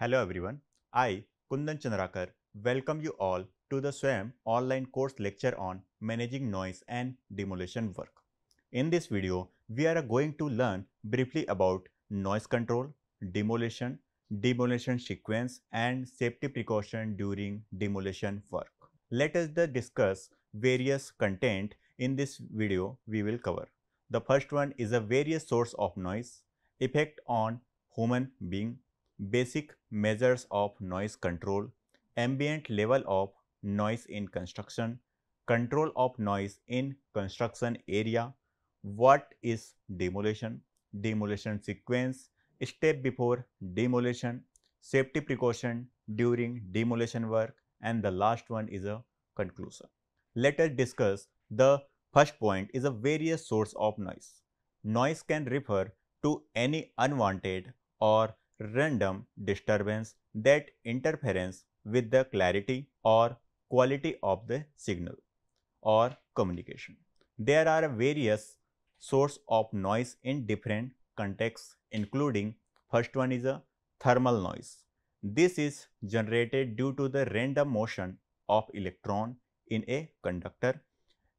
Hello everyone, I Kundan Chandrakar welcome you all to the SWAYAM online course lecture on managing noise and demolition work. In this video, we are going to learn briefly about noise control, demolition, demolition sequence and safety precaution during demolition work. Let us discuss various content in this video we will cover. The first one is a various source of noise, effect on human being, basic measures of noise control, ambient level of noise in construction, control of noise in construction area, what is demolition, demolition sequence, step before demolition, safety precaution during demolition work and the last one is a conclusion. Let us discuss the first point is a various source of noise. Noise can refer to any unwanted or random disturbance that interferes with the clarity or quality of the signal or communication. There are various source of noise in different contexts including first one is a thermal noise. This is generated due to the random motion of electron in a conductor.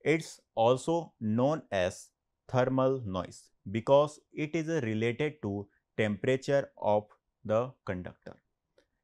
It's also known as thermal noise because it is related to temperature of the conductor.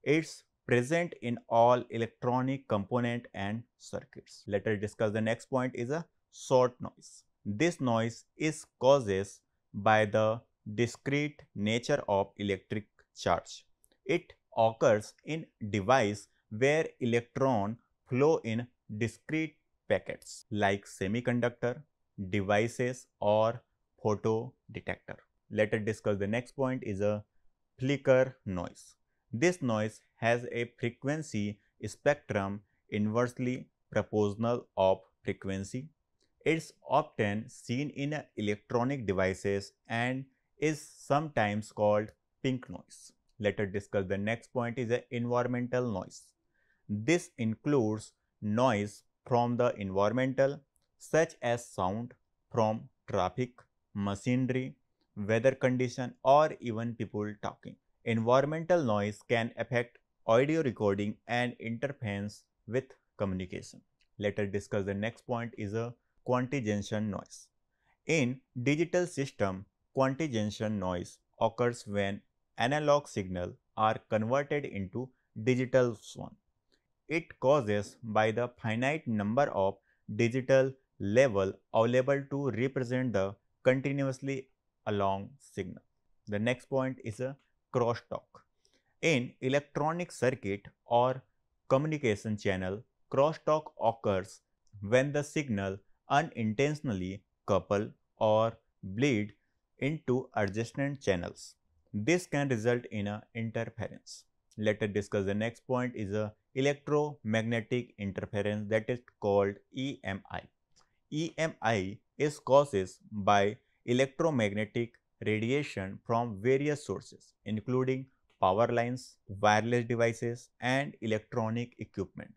It's present in all electronic component and circuits. Let us discuss the next point is a shot noise. This noise is causes by the discrete nature of electric charge. It occurs in device where electron flow in discrete packets like semiconductor, devices or photo detector. Let us discuss the next point is a flicker noise. This noise has a frequency spectrum inversely proportional of frequency. It's often seen in electronic devices and is sometimes called pink noise. Let us discuss the next point is a environmental noise. This includes noise from the environmental such as sound from traffic, machinery, weather condition or even people talking. Environmental noise can affect audio recording and interference with communication. Let us discuss the next point is a quantization noise. In digital system, quantization noise occurs when analog signal are converted into digital one. It causes by the finite number of digital level available to represent the continuously analog signal. The next point is a crosstalk. In electronic circuit or communication channel, crosstalk occurs when the signal unintentionally couple or bleed into adjacent channels. This can result in a interference. Let us discuss the next point is a electromagnetic interference that is called EMI. EMI is caused by electromagnetic radiation from various sources including power lines, wireless devices and electronic equipment.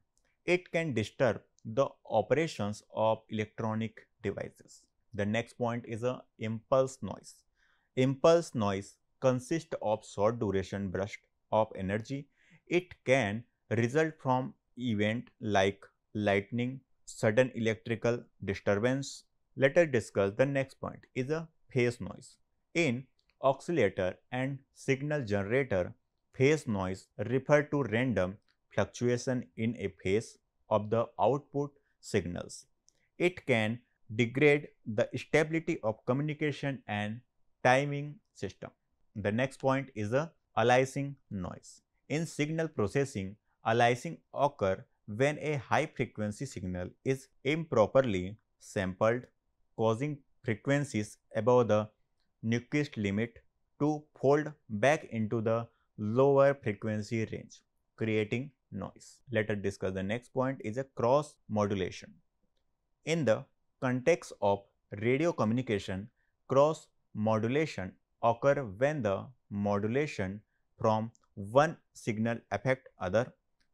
It can disturb the operations of electronic devices. The next point is a impulse noise. Impulse noise consists of short duration burst of energy. It can result from event like lightning, sudden electrical disturbance, let us discuss the next point is a phase noise. In oscillator and signal generator, phase noise refer to random fluctuation in a phase of the output signals. It can degrade the stability of communication and timing system. The next point is a aliasing noise. In signal processing, aliasing occur when a high frequency signal is improperly sampled causing frequencies above the Nyquist limit to fold back into the lower frequency range, creating noise. Let us discuss the next point is a cross modulation. In the context of radio communication, cross modulation occur when the modulation from one signal affect other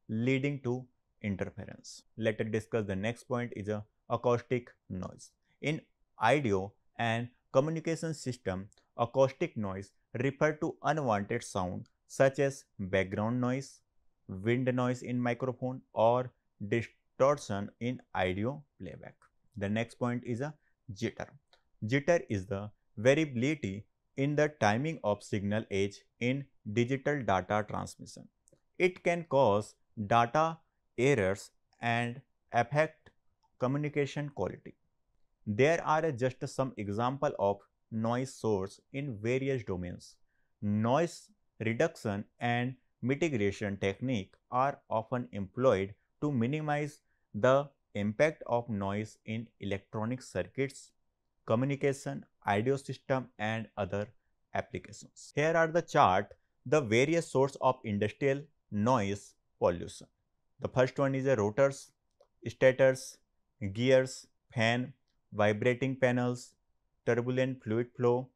leading to interference. Let us discuss the next point is a acoustic noise. In audio and communication system, acoustic noise refer to unwanted sound such as background noise, wind noise in microphone or distortion in audio playback. The next point is a jitter. Jitter is the variability in the timing of signal edge in digital data transmission. It can cause data errors and affect communication quality. There are just some example of noise source in various domains. Noise reduction and mitigation technique are often employed to minimize the impact of noise in electronic circuits, communication, audio system and other applications. Here are the chart, the various source of industrial noise pollution. The first one is a rotors, stators, gears, fan, vibrating panels, turbulent fluid flow,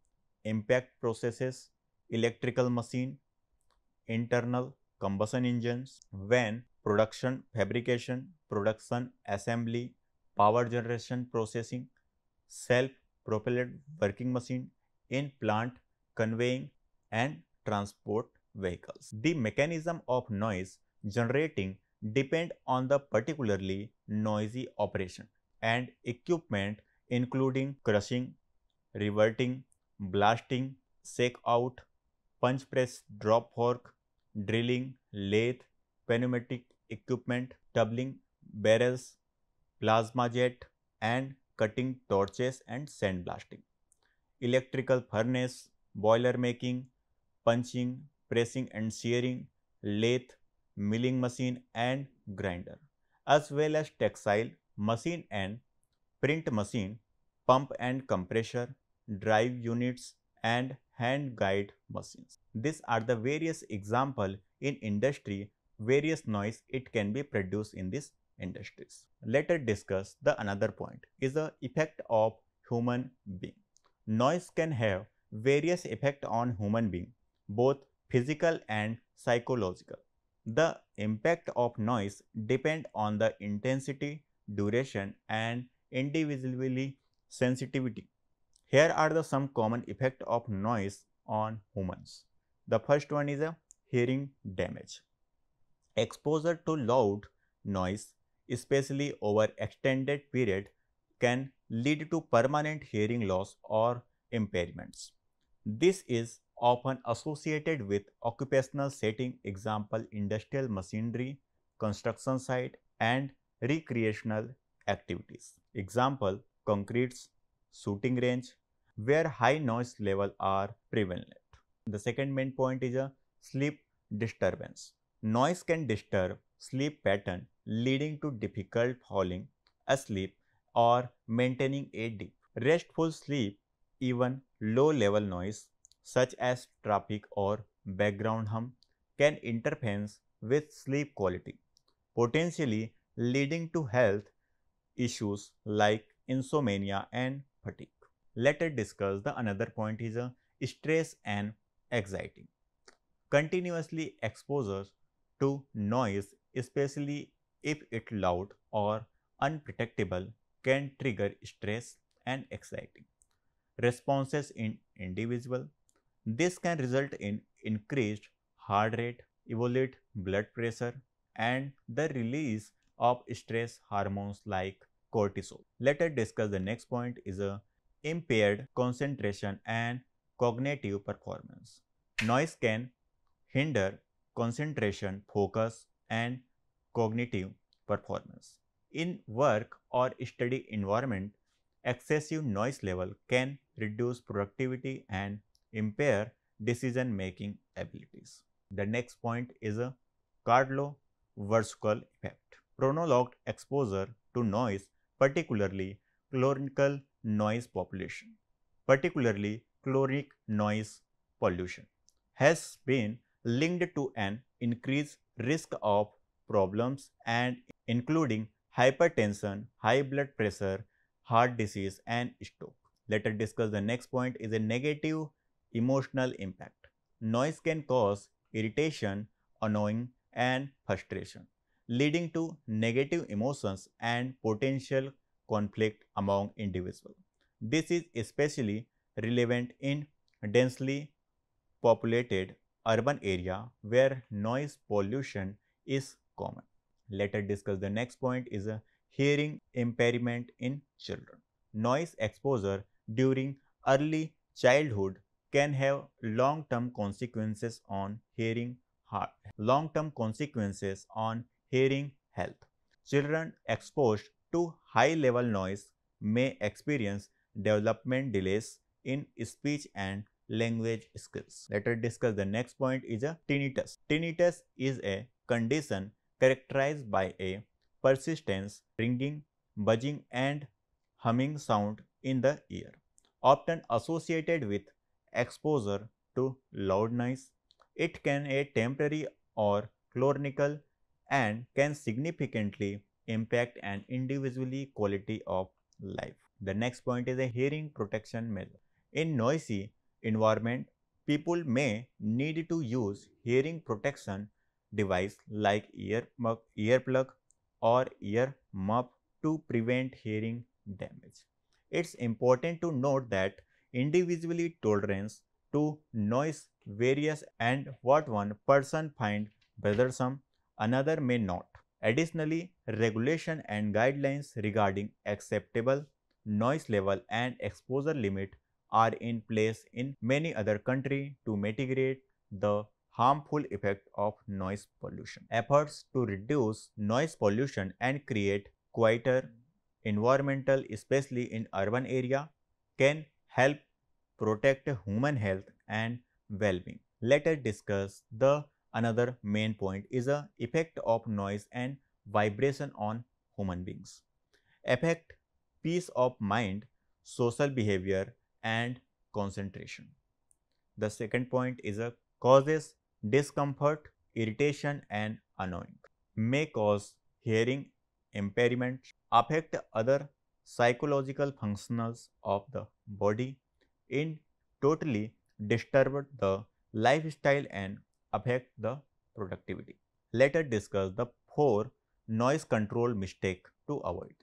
impact processes, electrical machine, internal combustion engines, van, production, fabrication, production, assembly, power generation processing, self-propelled working machine, in plant, conveying and transport vehicles. The mechanism of noise generating depend on the particularly noisy operation and equipment including crushing, riveting, blasting, shake out, punch press drop forge, drilling, lathe, pneumatic equipment, doubling, barrels, plasma jet and cutting torches and sandblasting. Electrical furnace, boiler making, punching, pressing and shearing, lathe, milling machine and grinder, as well as textile machine and print machine, pump and compressor, drive units and hand guide machines. These are the various example in industry, various noise it can be produced in these industries. Let us discuss the another point is the effect of human being. Noise can have various effect on human being, both physical and psychological. The impact of noise depend on the intensity, duration and individually sensitivity. Here are the some common effect of noise on humans. The first one is a hearing damage. Exposure to loud noise, especially over extended period, can lead to permanent hearing loss or impairments. This is often associated with occupational setting example industrial machinery, construction site and recreational activities. Example concretes, shooting range where high noise level are prevalent. The second main point is a sleep disturbance. Noise can disturb sleep pattern leading to difficult falling asleep or maintaining a deep restful sleep even low level noise such as traffic or background hum can interfere with sleep quality, potentially leading to health issues like insomnia and fatigue. Let us discuss the another point is a stress and anxiety. Continuously exposure to noise, especially if it loud or unpredictable, can trigger stress and anxiety responses in individual. This can result in increased heart rate, elevated blood pressure, and the release of stress hormones like cortisol. Let us discuss the next point is a impaired concentration and cognitive performance. Noise can hinder concentration, focus, and cognitive performance. In work or study environment, excessive noise level can reduce productivity and impair decision making abilities. The next point is a cardiovascular effect. Prolonged exposure to noise, particularly chronic noise population, particularly chronic noise pollution, has been linked to an increased risk of problems and including hypertension, high blood pressure, heart disease and stroke. Let us discuss the next point is a negative emotional impact. Noise can cause irritation, annoying and frustration, leading to negative emotions and potential conflict among individuals. This is especially relevant in densely populated urban area where noise pollution is common. Let us discuss the next point is a hearing impairment in children. Noise exposure during early childhood can have long-term consequences on hearing heart, long-term consequences on hearing health. Children exposed to high-level noise may experience development delays in speech and language skills. Let us discuss the next point is a tinnitus. Tinnitus is a condition characterized by a persistence, ringing, buzzing and humming sound in the ear, often associated with exposure to loud noise. It can be temporary or chronic and can significantly impact an individual's quality of life. The next point is a hearing protection measure. In noisy environment, people may need to use hearing protection device like ear earplug or ear muff to prevent hearing damage. It's important to note that individually tolerance to noise varies and what one person find bothersome, another may not. Additionally, regulation and guidelines regarding acceptable noise level and exposure limit are in place in many other countries to mitigate the harmful effect of noise pollution. Efforts to reduce noise pollution and create quieter environmental especially in urban area can help protect human health and well-being. Let us discuss the another main point is the effect of noise and vibration on human beings. Affect peace of mind, social behavior and concentration. The second point is a causes discomfort, irritation and annoying. May cause hearing impairment, affect other psychological functions of the body, in totally disturb the lifestyle and affect the productivity. Let us discuss the four noise control mistake to avoid.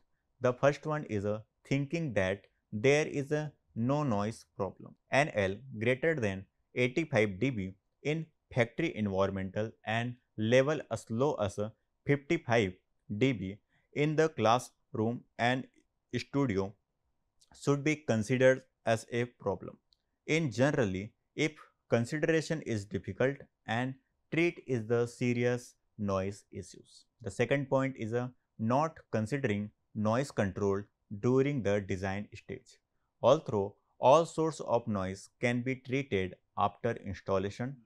The first one is a thinking that there is a no noise problem. NL greater than 85 dB in factory environmental and level as low as 55 dB in the classroom and studio should be considered as a problem. In generally, if consideration is difficult and treat is the serious noise issues. The second point is a not considering noise control during the design stage. Although all sorts of noise can be treated after installation,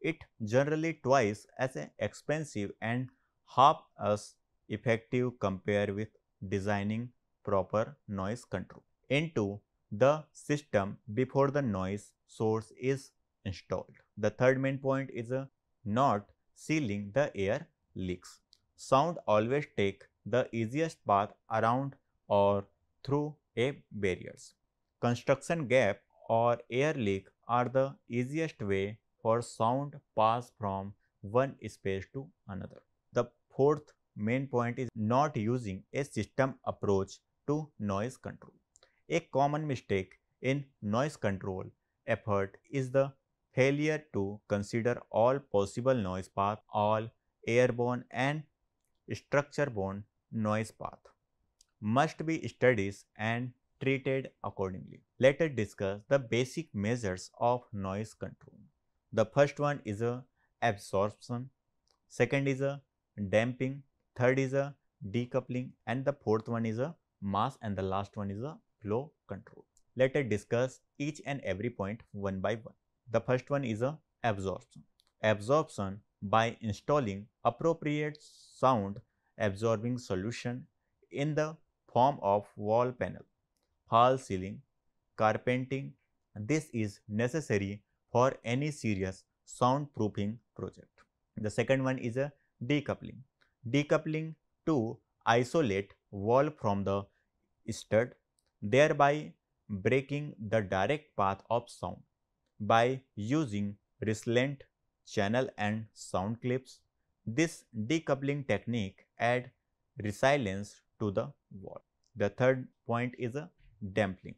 it generally twice as expensive and half as effective compared with designing proper noise control into the system before the noise source is installed. The third main point is a not sealing the air leaks. Sound always take the easiest path around or through a barriers. Construction gap or air leak are the easiest way for sound pass from one space to another. The fourth main point is not using a system approach to noise control. A common mistake in noise control effort is the failure to consider all possible noise path, all airborne and structure-borne noise path must be studied and treated accordingly. Let us discuss the basic measures of noise control. The first one is a absorption, second is a damping, third is a decoupling and the fourth one is a mass and the last one is a flow control. Let us discuss each and every point one by one. The first one is a absorption. Absorption by installing appropriate sound absorbing solution in the form of wall panel, false ceiling, carpeting. This is necessary for any serious soundproofing project. The second one is a decoupling. Decoupling to isolate wall from the stud, thereby breaking the direct path of sound by using resilient channel and sound clips. This decoupling technique add resilience to the wall. The third point is a damping.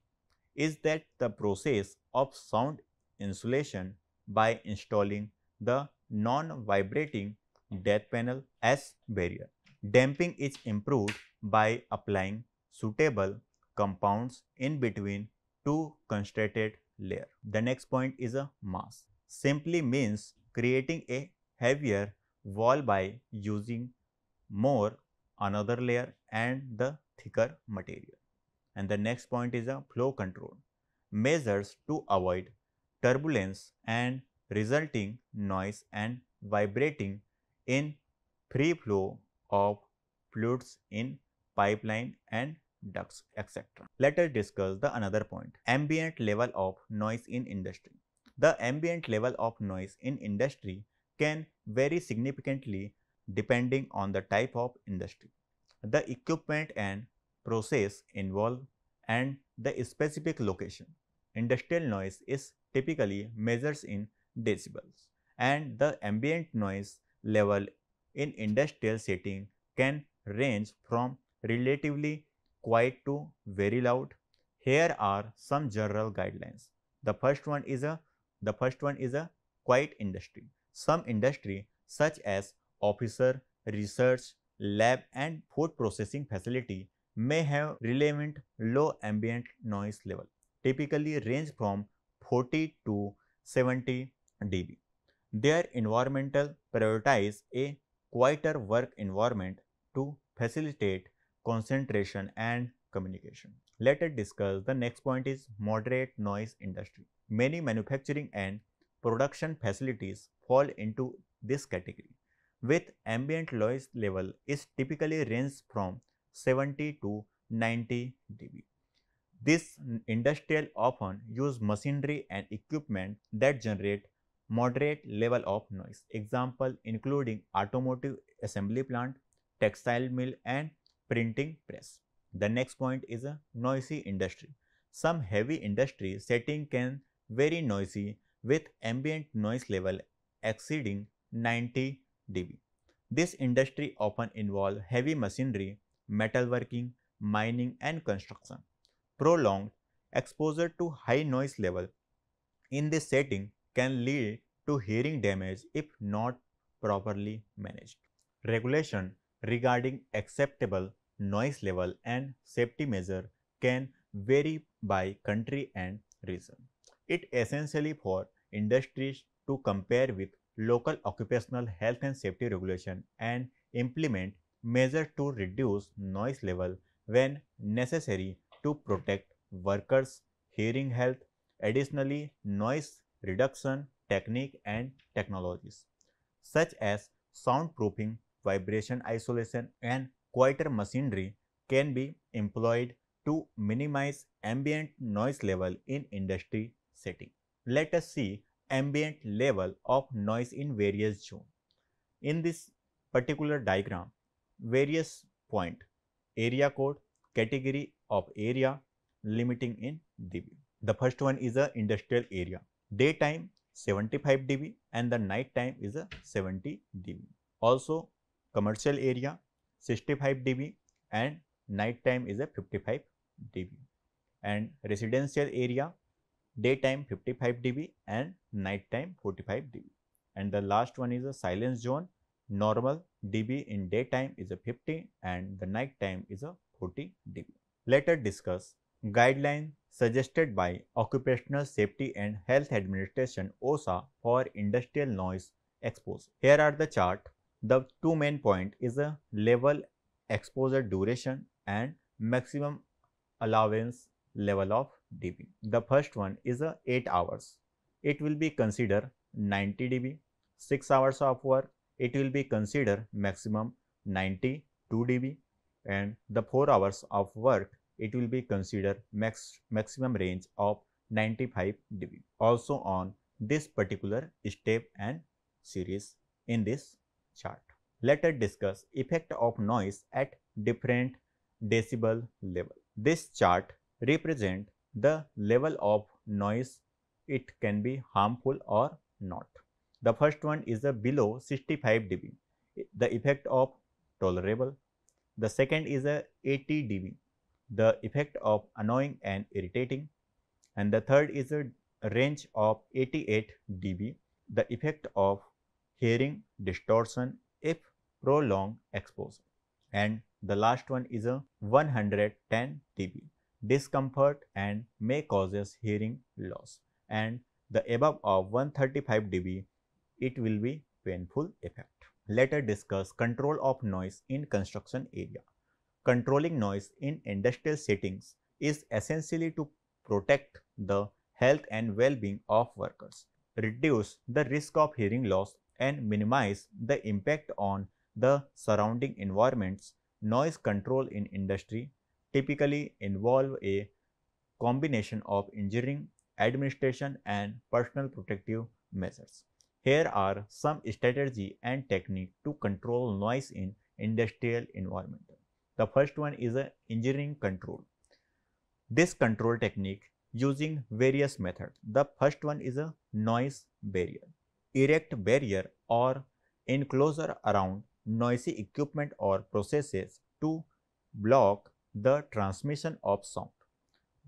Is that the process of sound insulation by installing the non-vibrating death panel as barrier. Damping is improved by applying suitable compounds in between two concentrated layer. The next point is a mass. Simply means creating a heavier wall by using more another layer and the thicker material. And the next point is a flow control. Measures to avoid turbulence and resulting noise and vibrating in free flow of fluids in pipeline and ducts etc. Let us discuss the another point ambient level of noise in industry. The ambient level of noise in industry can vary significantly depending on the type of industry, the equipment and process involved and the specific location. Industrial noise is typically measured in decibels and the ambient noise level in industrial setting can range from relatively quiet to very loud. Here are some general guidelines. The first one is a the first one is a quiet industry. Some industry such as officer, research, lab and food processing facility may have relevant low ambient noise level, typically range from 40 to 70 dB. Their environmental prioritize a quieter work environment to facilitate concentration and communication. Let us discuss the next point is moderate noise industry. Many manufacturing and production facilities fall into this category with ambient noise level is typically range from 70 to 90 dB. This industrial often use machinery and equipment that generate moderate level of noise. Example including automotive assembly plant, textile mill and printing press. The next point is a noisy industry. Some heavy industry setting can very noisy with ambient noise level exceeding 90 dB. This industry often involve heavy machinery, metalworking, mining and construction. Prolonged exposure to high noise level in this setting can lead to hearing damage if not properly managed. Regulation regarding acceptable noise level and safety measure can vary by country and region. It essentially for industries to compare with local occupational health and safety regulation and implement measures to reduce noise level when necessary to protect workers' hearing health. Additionally, noise reduction technique and technologies such as soundproofing, vibration isolation and quieter machinery can be employed to minimize ambient noise level in industry setting. Let us see ambient level of noise in various zones. In this particular diagram, various point, area code, category of area, limiting in dB. The first one is a industrial area. Daytime 75 dB and the night time is a 70 dB. Also commercial area 65 dB and night time is a 55 dB. And residential area daytime 55 dB and night time 45 dB. And the last one is a silence zone normal dB in daytime is a 50 and the night time is a 40 dB. Let us discuss guideline suggested by Occupational Safety and Health Administration OSHA for industrial noise exposure. Here are the chart. The two main point is a level exposure duration and maximum allowance level of dB. The first one is a 8 hours. It will be considered 90 dB. 6 hours of work, it will be considered maximum 92 dB. And the 4 hours of work, it will be considered max maximum range of 95 dB. Also on this particular step and series in this chart. Let us discuss effect of noise at different decibel level. This chart represent the level of noise it can be harmful or not. The first one is below 65 dB, the effect of tolerable. The second is a 80 dB, the effect of annoying and irritating. And the third is a range of 88 dB, the effect of hearing distortion if prolonged exposure. And the last one is a 110 dB discomfort and may causes hearing loss and the above of 135 dB it will be painful effect. Let us discuss control of noise in construction area. Controlling noise in industrial settings is essentially to protect the health and well-being of workers, reduce the risk of hearing loss and minimize the impact on the surrounding environments. Noise control in industry typically involve a combination of engineering, administration and personal protective measures. Here are some strategy and technique to control noise in industrial environment. The first one is a engineering control. This control technique using various methods. The first one is a noise barrier. Erect barrier or enclosure around noisy equipment or processes to block the transmission of sound.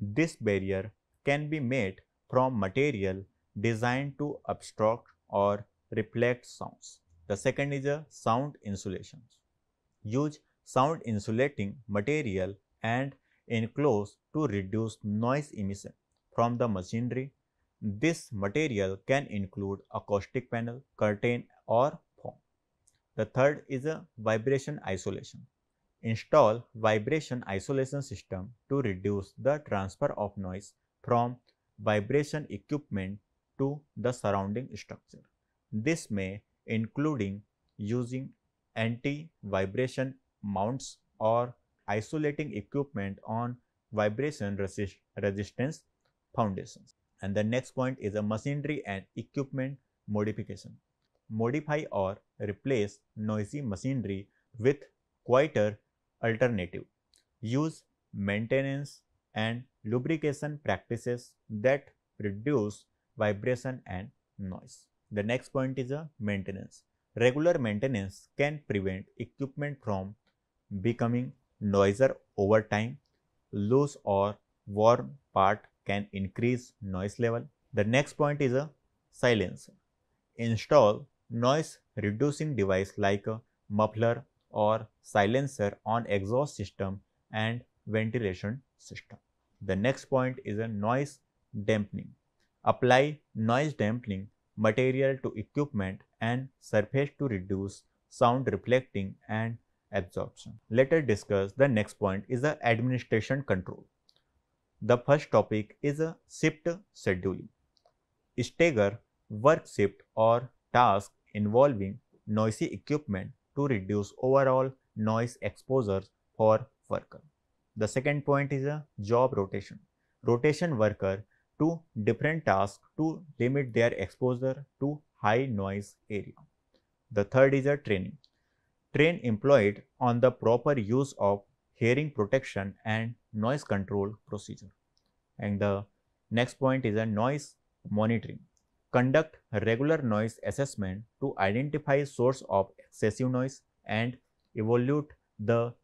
This barrier can be made from material designed to obstruct or reflect sounds. The second is a sound insulation. Use sound insulating material and enclose to reduce noise emission from the machinery. This material can include acoustic panel, curtain or foam. The third is a vibration isolation. Install vibration isolation system to reduce the transfer of noise from vibration equipment to the surrounding structure. This may including using anti-vibration mounts or isolating equipment on vibration resist resistance foundations. And the next point is a machinery and equipment modification. Modify or replace noisy machinery with quieter alternative. Use maintenance and lubrication practices that reduce vibration and noise. The next point is a maintenance. Regular maintenance can prevent equipment from becoming noisier over time. Loose or worn part can increase noise level. The next point is a silencer. Install noise reducing device like a muffler or silencer on exhaust system and ventilation system. The next point is a noise dampening. Apply noise dampening material to equipment and surface to reduce sound reflecting and absorption. Let us discuss the next point is the administration control. The first topic is a shift scheduling. Stagger work shift or task involving noisy equipment to reduce overall noise exposure for worker. The second point is a job rotation. Rotation worker to different tasks to limit their exposure to high noise area. The third is a training. Train employed on the proper use of hearing protection and noise control procedure. And the next point is a noise monitoring. Conduct regular noise assessment to identify source of excessive noise and evaluate the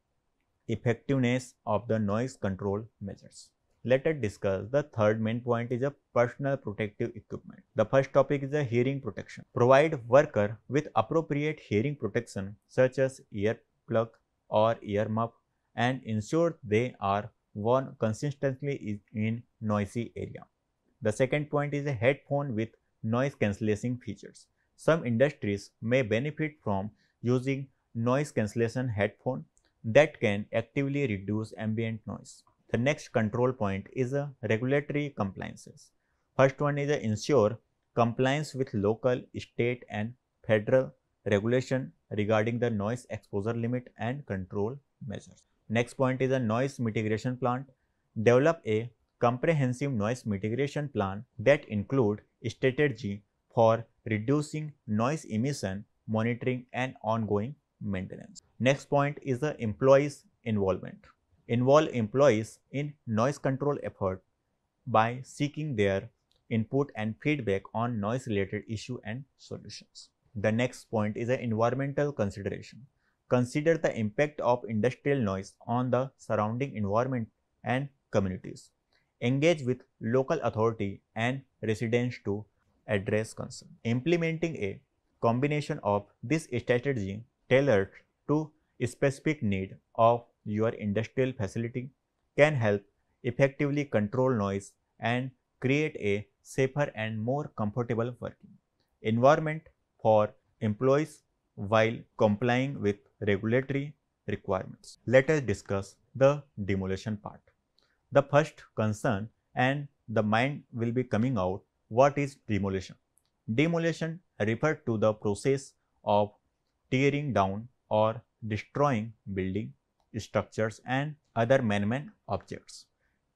effectiveness of the noise control measures. Let us discuss the third main point is a personal protective equipment. The first topic is a hearing protection. Provide worker with appropriate hearing protection such as ear plug or ear muff and ensure they are worn consistently in noisy area. The second point is a headphone with noise cancellation features. Some industries may benefit from using noise cancellation headphone that can actively reduce ambient noise. The next control point is a regulatory compliances. First one is a ensure compliance with local, state and federal regulation regarding the noise exposure limit and control measures. Next point is a noise mitigation plan. Develop a comprehensive noise mitigation plan that include strategy for reducing noise emission, monitoring and ongoing maintenance. Next point is the employees involvement. Involve employees in noise control effort by seeking their input and feedback on noise related issue and solutions. The next point is an environmental consideration. Consider the impact of industrial noise on the surrounding environment and communities. Engage with local authority and residents to address concern. Implementing a combination of this strategy tailored to specific need of your industrial facility can help effectively control noise and create a safer and more comfortable working environment for employees while complying with regulatory requirements. Let us discuss the demolition part. The first concern and the mind will be coming out what is demolition. Demolition refers to the process of tearing down or destroying building, structures and other man-made objects.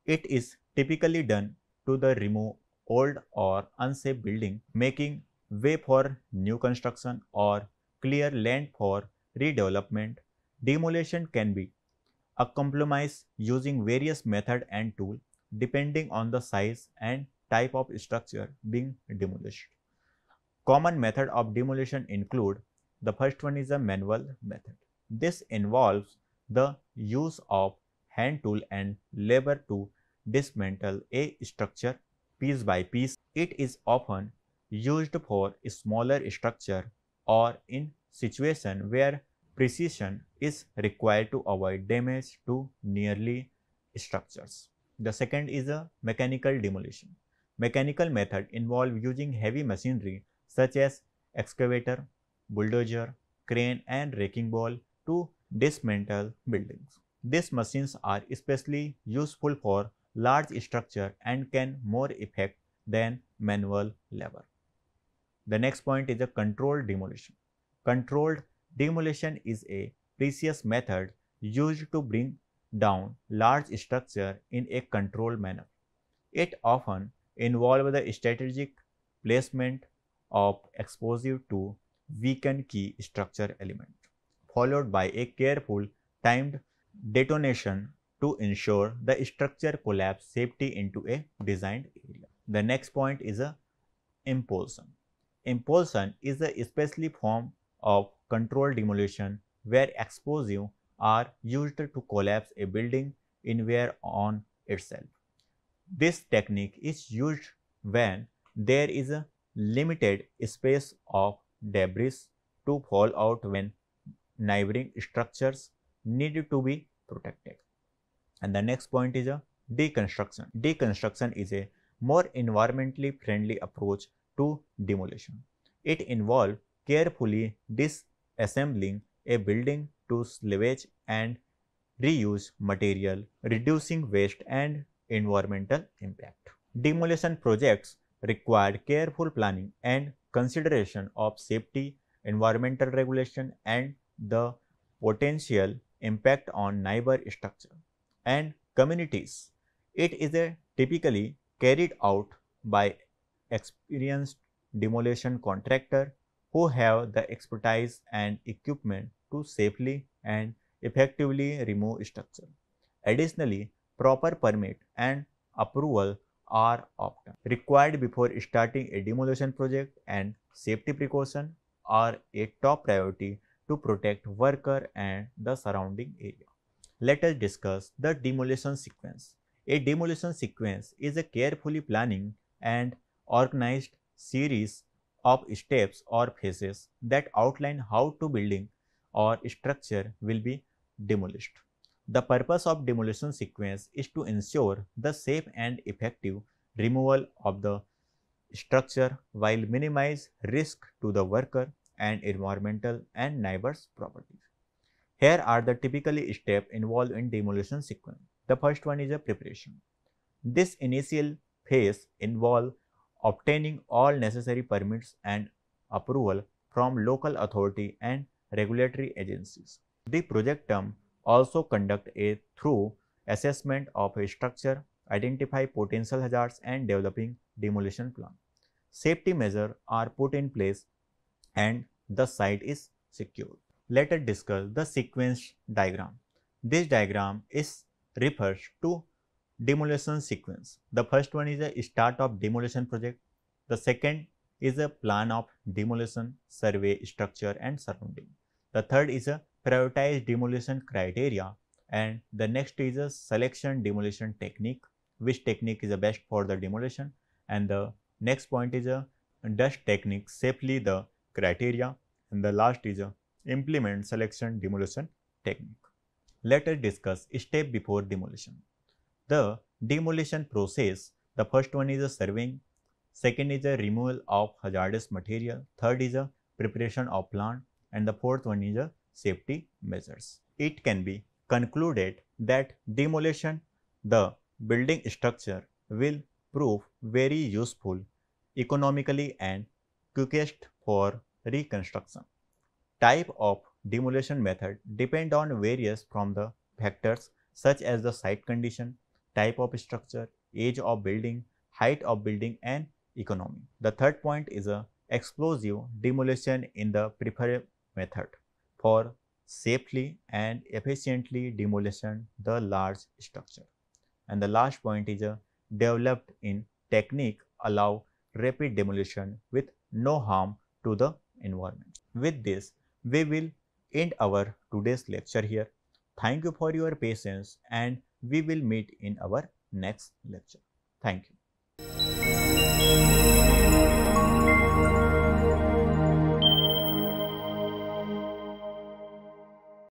It is typically done to the remove old or unsafe building, making way for new construction or clear land for redevelopment. Demolition can be a compromise using various method and tool depending on the size and type of structure being demolished. Common method of demolition include the first one is a manual method. This involves the use of hand tool and labor to dismantle a structure piece by piece. It is often used for smaller structure or in situation where precision is required to avoid damage to nearly structures. The second is a mechanical demolition. Mechanical method involve using heavy machinery such as excavator, bulldozer, crane and wrecking ball to dismantle buildings. These machines are especially useful for large structure and can more effect than manual labor. The next point is a controlled demolition. Controlled demolition is a precious method used to bring down large structure in a controlled manner. It often involves the strategic placement of explosive to weaken key structure element, followed by a careful timed detonation to ensure the structure collapse safety into a designed area. The next point is a implosion. Implosion is a special form of controlled demolition where explosive are used to collapse a building in where on itself. This technique is used when there is a limited space of debris to fall out when neighboring structures need to be protected. And the next point is a deconstruction. Deconstruction is a more environmentally friendly approach to demolition. It involves carefully disassembling a building to salvage and reuse material, reducing waste and environmental impact. Demolition projects require careful planning and consideration of safety, environmental regulation and the potential impact on neighbor structure and communities. It is a typically carried out by experienced demolition contractor who have the expertise and equipment to safely and effectively remove structure. Additionally, proper permit and approval are often required before starting a demolition project and safety precaution are a top priority to protect worker and the surrounding area. Let us discuss the demolition sequence. A demolition sequence is a carefully planning and organized series of steps or phases that outline how to building or structure will be demolished. The purpose of demolition sequence is to ensure the safe and effective removal of the structure while minimize risk to the worker and environmental and neighbors properties. Here are the typically steps involved in demolition sequence. The first one is a preparation. This initial phase involves obtaining all necessary permits and approval from local authority and regulatory agencies. The project term also conduct a thorough assessment of a structure, identify potential hazards and developing demolition plan. Safety measures are put in place and the site is secured. Let us discuss the sequence diagram. This diagram is refers to demolition sequence. The first one is a start of demolition project. The second is a plan of demolition, survey, structure and surrounding. The third is a prioritized demolition criteria and the next is a selection demolition technique, which technique is the best for the demolition and the next point is a dust technique, safely the criteria and the last is a implement selection demolition technique. Let us discuss step before demolition. The demolition process, the first one is a surveying, second is a removal of hazardous material, third is a preparation of plant and the fourth one is a safety measures. It can be concluded that demolition the building structure will prove very useful economically and quickest for reconstruction. Type of demolition method depend on various from the factors such as the site condition, type of structure, age of building, height of building and economy. The third point is a explosive demolition in the preferred method for safely and efficiently demolition the large structure. And the last point is a developed in technique allow rapid demolition with no harm to the environment. With this, we will end our today's lecture here. Thank you for your patience and we will meet in our next lecture. Thank you.